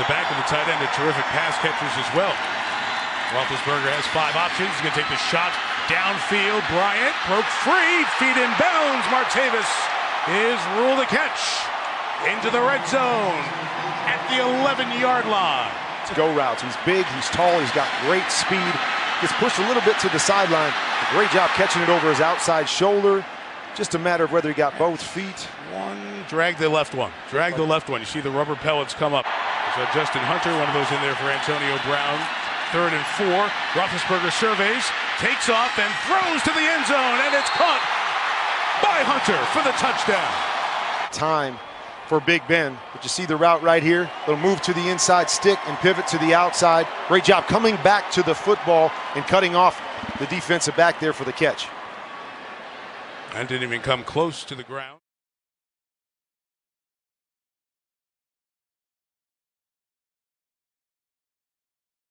the back of the tight end are terrific pass catchers as well. Roethlisberger has five options. He's going to take the shot downfield. Bryant broke free. Feet in bounds. Martavis is ruled a catch into the red zone at the 11-yard line. Go routes. He's big. He's tall. He's got great speed. Gets pushed a little bit to the sideline. Great job catching it over his outside shoulder. Just a matter of whether he got both feet. One, drag the left one. Drag the left one. You see the rubber pellets come up. So Justin Hunter, one of those in there for Antonio Brown. Third and four. Roethlisberger surveys, takes off, and throws to the end zone, and it's caught by Hunter for the touchdown. Time for Big Ben. But you see the route right here? It'll move to the inside stick and pivot to the outside. Great job coming back to the football and cutting off the defensive back there for the catch. And didn't even come close to the ground.